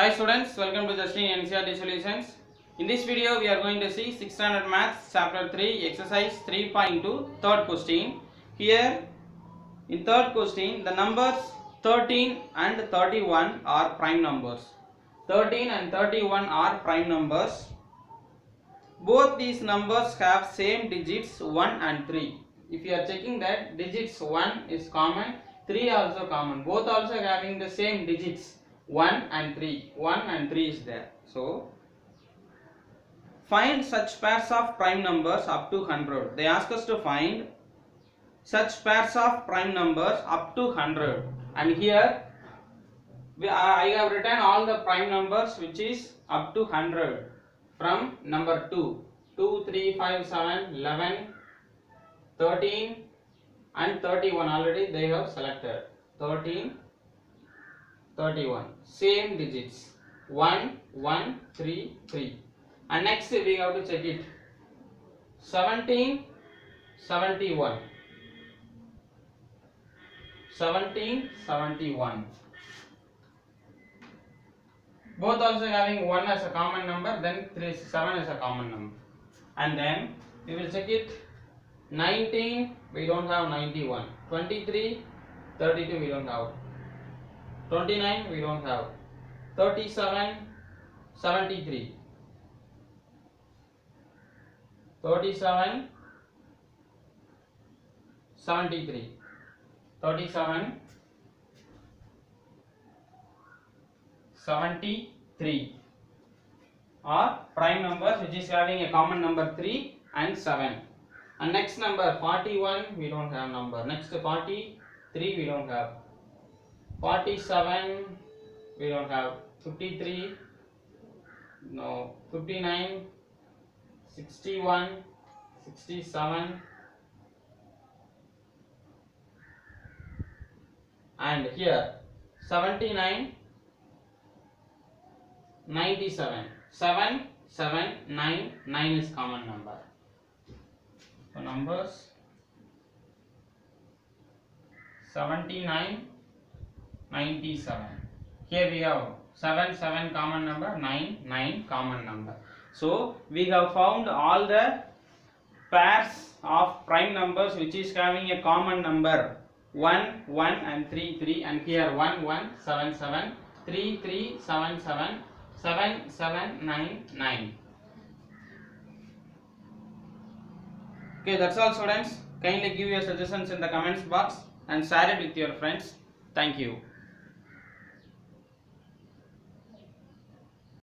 Hi students, welcome to Justin NCERT Solutions. In this video, we are going to see 600 Maths Chapter 3 Exercise 3.2 Third question. Here, in third question, the numbers 13 and 31 are prime numbers. 13 and 31 are prime numbers. Both these numbers have same digits 1 and 3. If you are checking that digits 1 is common, 3 also common. Both also having the same digits 1 and 3. 1 and 3 is there. So, find such pairs of prime numbers up to 100. They ask us to find such pairs of prime numbers up to 100. And here, we, uh, I have written all the prime numbers which is up to 100 from number 2. 2, 3, 5, 7, 11, 13 and 31 already they have selected. 13, 31 same digits. 1 1 3 3 and next we have to check it. 17 71 17 71 both also having 1 as a common number then 3 7 as a common number. And then we will check it. 19 we don't have 91 23 32 we don't have 29 we don't have. 37 73 37 73 37 73 are prime numbers which is having a common number 3 and 7 and next number 41 we don't have number. Next 43 we don't have 47 we don't have. 53 no. 59 61 67 and here 79 97 7 7 9 9 is common number. So numbers. 79 97 here we have 7 7 common number 9 9 common number. So we have found all the pairs of prime numbers which is having a common number 1 1 and 3 3 and here 1 1 7 7 3 3 7 7 7 7 9 9 okay that's all students. Kindly give your suggestions in the comments box and share it with your friends. Thank you